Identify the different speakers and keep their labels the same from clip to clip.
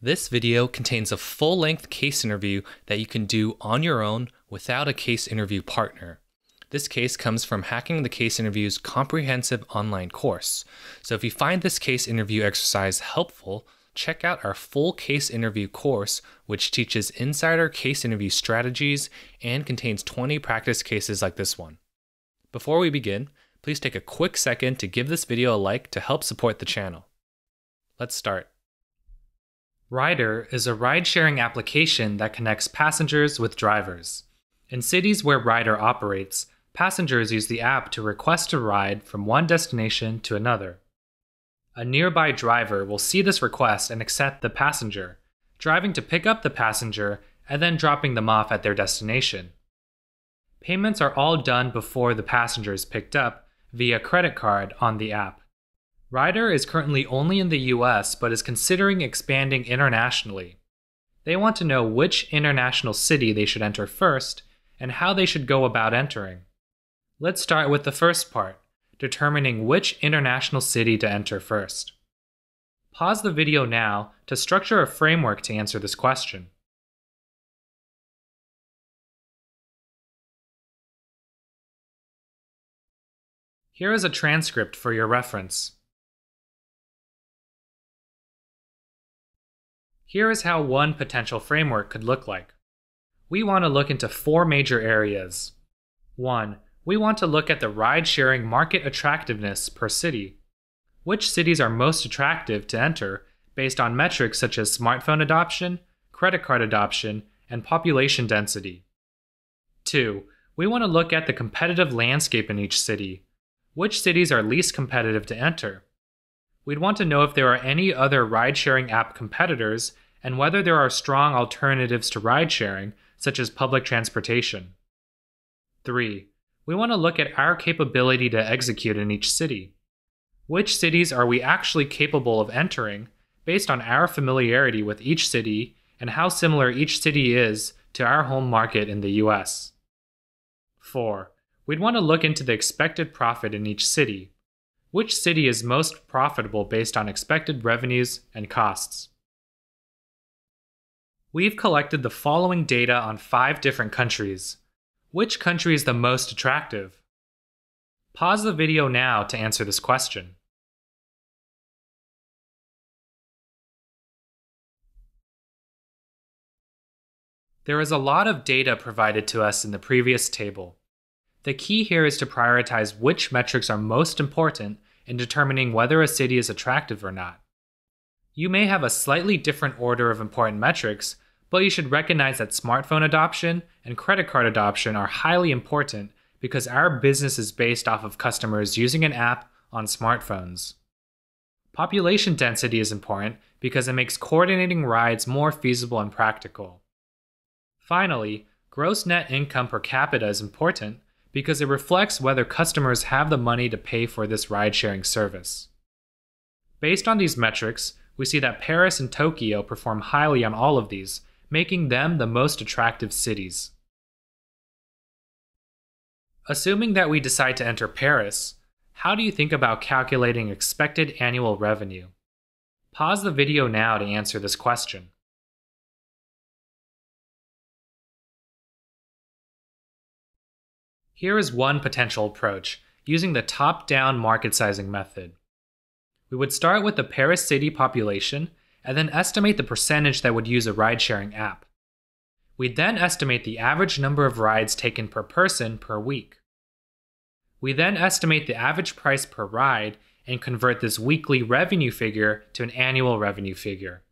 Speaker 1: This video contains a full length case interview that you can do on your own without a case interview partner. This case comes from Hacking the Case Interview's comprehensive online course. So if you find this case interview exercise helpful, check out our full case interview course, which teaches insider case interview strategies and contains 20 practice cases like this one. Before we begin, please take a quick second to give this video a like to help support the channel. Let's start. Ryder is a ride sharing application that connects passengers with drivers. In cities where Ryder operates, passengers use the app to request a ride from one destination to another. A nearby driver will see this request and accept the passenger, driving to pick up the passenger and then dropping them off at their destination. Payments are all done before the passenger is picked up via credit card on the app. Ryder is currently only in the US but is considering expanding internationally. They want to know which international city they should enter first and how they should go about entering. Let's start with the first part, determining which international city to enter first. Pause the video now to structure a framework to answer this question. Here is a transcript for your reference. Here is how one potential framework could look like. We want to look into four major areas. 1. We want to look at the ride sharing market attractiveness per city. Which cities are most attractive to enter based on metrics such as smartphone adoption, credit card adoption, and population density? 2. We want to look at the competitive landscape in each city. Which cities are least competitive to enter? We'd want to know if there are any other ride sharing app competitors and whether there are strong alternatives to ride sharing, such as public transportation. 3. We want to look at our capability to execute in each city. Which cities are we actually capable of entering based on our familiarity with each city and how similar each city is to our home market in the US? 4. We'd want to look into the expected profit in each city, which city is most profitable based on expected revenues and costs? We've collected the following data on five different countries. Which country is the most attractive? Pause the video now to answer this question. There is a lot of data provided to us in the previous table. The key here is to prioritize which metrics are most important in determining whether a city is attractive or not. You may have a slightly different order of important metrics, but you should recognize that smartphone adoption and credit card adoption are highly important because our business is based off of customers using an app on smartphones. Population density is important because it makes coordinating rides more feasible and practical. Finally, gross net income per capita is important because it reflects whether customers have the money to pay for this ride sharing service. Based on these metrics, we see that Paris and Tokyo perform highly on all of these, making them the most attractive cities. Assuming that we decide to enter Paris, how do you think about calculating expected annual revenue? Pause the video now to answer this question. Here is one potential approach, using the top-down market sizing method. We would start with the Paris city population and then estimate the percentage that would use a ride-sharing app. We'd then estimate the average number of rides taken per person per week. We then estimate the average price per ride and convert this weekly revenue figure to an annual revenue figure.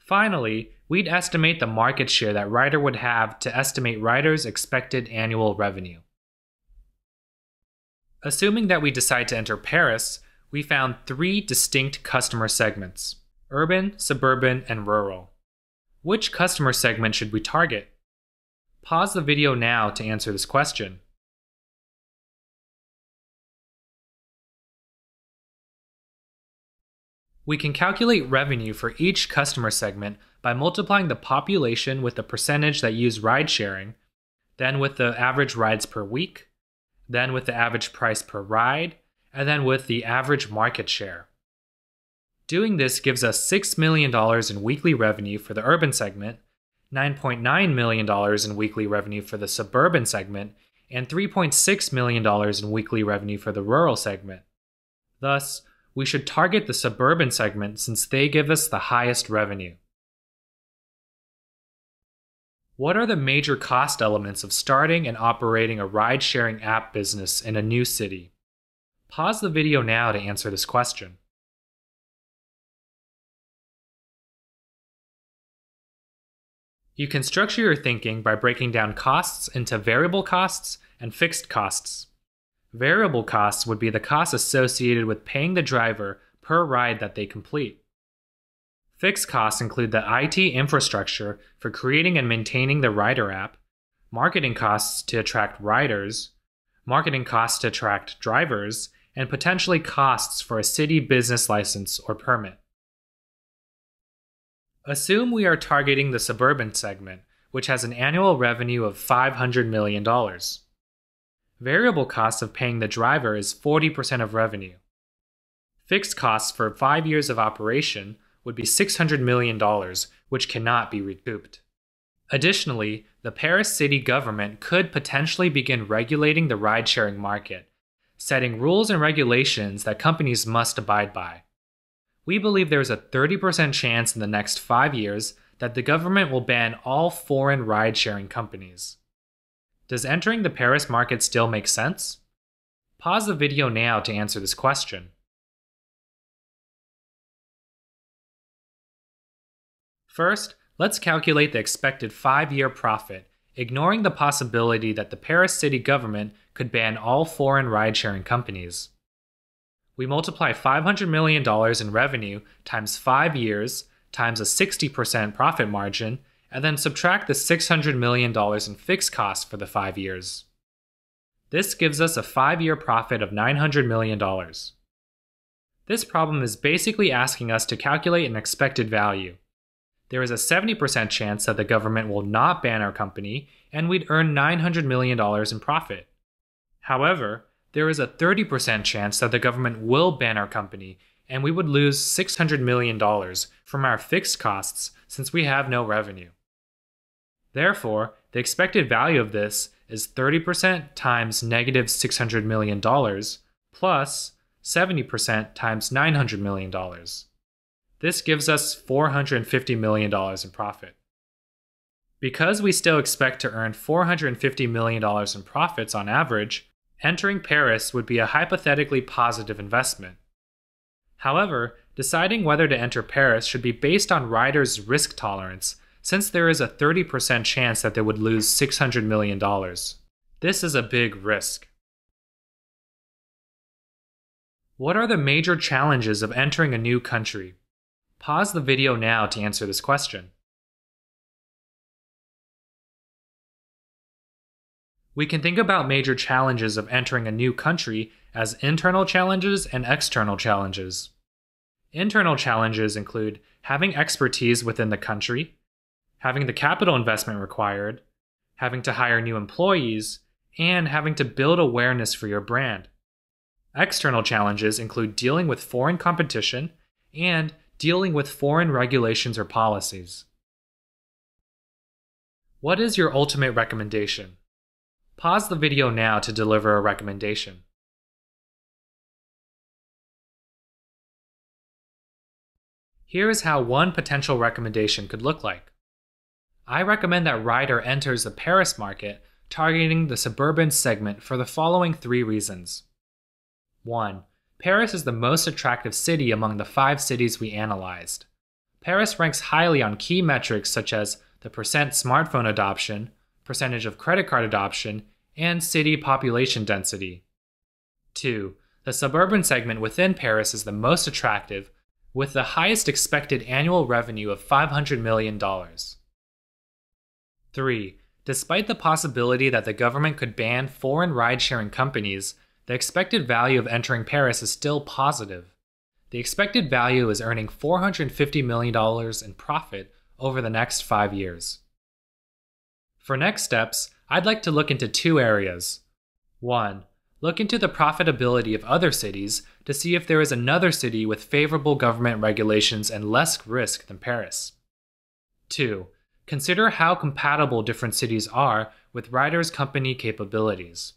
Speaker 1: Finally, we'd estimate the market share that Ryder would have to estimate Ryder's expected annual revenue. Assuming that we decide to enter Paris, we found three distinct customer segments urban, suburban, and rural. Which customer segment should we target? Pause the video now to answer this question. We can calculate revenue for each customer segment by multiplying the population with the percentage that use ride sharing, then with the average rides per week, then with the average price per ride, and then with the average market share.
Speaker 2: Doing this gives us $6 million in weekly revenue for the urban segment, $9.9 million in weekly revenue for the suburban segment, and $3.6 million in weekly revenue for the rural segment. Thus, we should target the suburban segment since they give us the highest revenue. What are the major cost elements of starting and operating a ride sharing app business in a new city? Pause the video now to answer this question. You can structure your thinking by breaking down costs into variable costs and fixed costs. Variable costs would be the costs associated with paying the driver per ride that they complete. Fixed costs include the IT infrastructure for creating and maintaining the rider app, marketing costs to attract riders, marketing costs to attract drivers, and potentially costs for a city business license or permit. Assume we are targeting the suburban segment, which has an annual revenue of $500 million. Variable cost of paying the driver is 40% of revenue. Fixed costs for five years of operation would be $600 million, which cannot be recouped. Additionally, the Paris city government could potentially begin regulating the ride sharing market, setting rules and regulations that companies must abide by we believe there is a 30% chance in the next five years that the government will ban all foreign ride sharing companies. Does entering the Paris market still make sense? Pause the video now to answer this question. First, let's calculate the expected five year profit, ignoring the possibility that the Paris city government could ban all foreign ride sharing companies we multiply $500 million in revenue times five years times a 60% profit margin, and then subtract the $600 million in fixed costs for the five years. This gives us a five year profit of $900 million. This problem is basically asking us to calculate an expected value. There is a 70% chance that the government will not ban our company, and we'd earn $900 million in profit. However, there is a 30% chance that the government will ban our company, and we would lose $600 million from our fixed costs since we have no revenue. Therefore, the expected value of this is 30% times negative $600 million plus 70% times $900 million. This gives us $450 million in profit. Because we still expect to earn $450 million in profits on average, entering Paris would be a hypothetically positive investment. However, deciding whether to enter Paris should be based on Ryder's risk tolerance, since there is a 30% chance that they would lose $600 million. This is a big risk. What are the major challenges of entering a new country? Pause the video now to answer this question. We can think about major challenges of entering a new country as internal challenges and external challenges. Internal challenges include having expertise within the country, having the capital investment required, having to hire new employees, and having to build awareness for your brand. External challenges include dealing with foreign competition and dealing with foreign regulations or policies. What is your ultimate recommendation? Pause the video now to deliver a recommendation. Here is how one potential recommendation could look like. I recommend that Ryder enters the Paris market targeting the suburban segment for the following three reasons. 1. Paris is the most attractive city among the five cities we analyzed. Paris ranks highly on key metrics such as the percent smartphone adoption, percentage of credit card adoption, and city population density. 2. The suburban segment within Paris is the most attractive, with the highest expected annual revenue of $500 million. 3. Despite the possibility that the government could ban foreign ride sharing companies, the expected value of entering Paris is still positive. The expected value is earning $450 million in profit over the next five years. For next steps, I'd like to look into two areas. 1. Look into the profitability of other cities to see if there is another city with favorable government regulations and less risk than Paris. 2. Consider how compatible different cities are with Ryder's company capabilities.